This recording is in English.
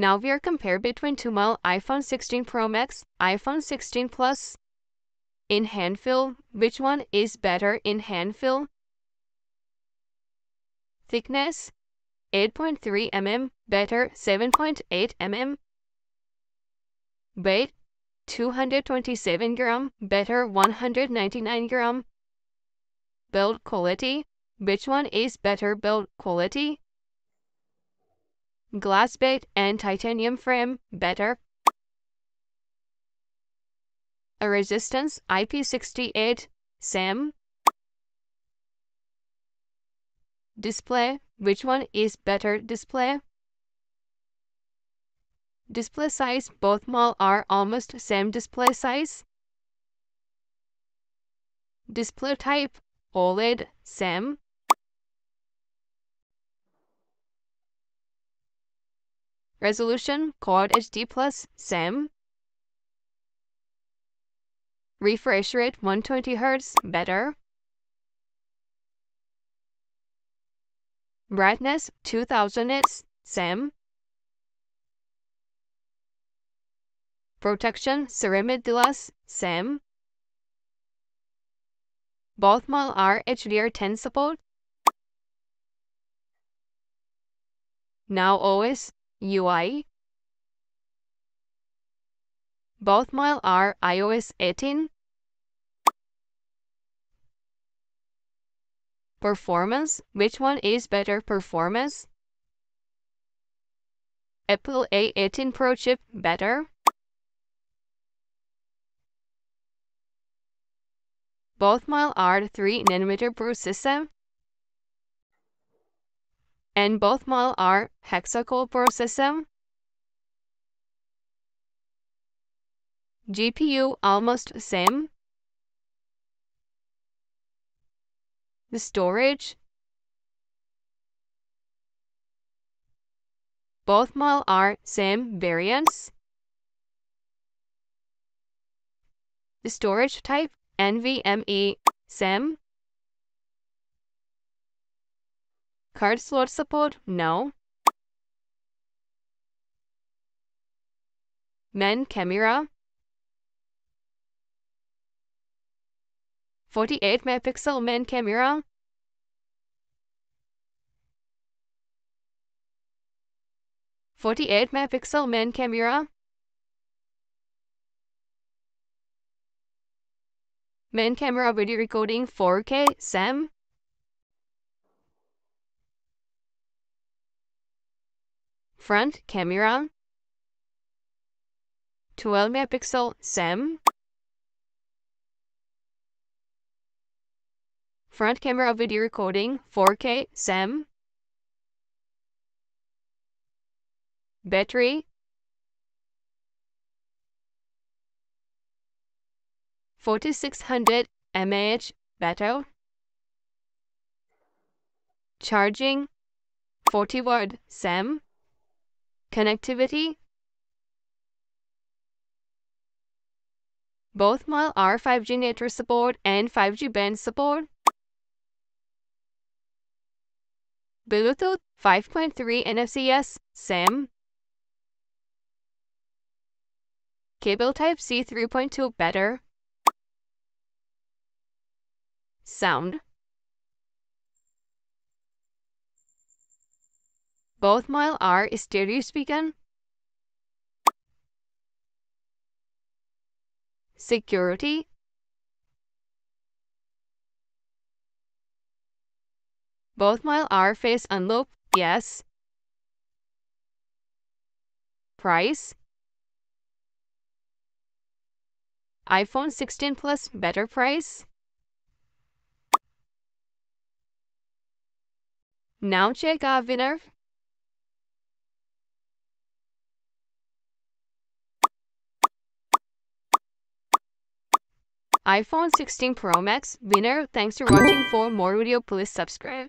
Now we are compared between two model iPhone 16 Pro Max, iPhone 16 Plus. In hand feel, which one is better in hand feel? Thickness 8.3 mm, better 7.8 mm. Weight 227 gram, better 199 gram. Build quality, which one is better build quality? Glass bait and titanium frame better. A resistance IP68 SAM. Display, which one is better display? Display size, both model are almost same display size. Display type, OLED, SAM. Resolution Quad HD Plus SAM. Refresh rate 120 Hz better. Brightness 2000 nits same. Protection Ceramic Glass SAM. Both model are HDR10 support. Now OS UI. Both model are iOS 18. Performance, which one is better performance? Apple A18 Pro chip better. Both model are 3 nanometer processor and both model are hexacore system. GPU almost same. The storage. Both model are same variants. The storage type NVMe SAM. Card slot support? No. Men camera 48 megapixel men camera Forty-eight megapixel men camera. Men camera video recording 4K SAM. Front camera. 12 megapixel SAM front camera video recording 4K SAM battery. 4600 mAh battery charging. 40 watt SAM Connectivity Both model are 5G network support and 5G band support. Bluetooth 5.3 NFCS SAM. Cable type C 3.2 better. Sound Both model are stereo speaker. Security. Both model are face unlock, yes. Price. iPhone 16 Plus better price. Now check our winner. iPhone 16 Pro Max winner. Thanks for watching. For more video, please subscribe.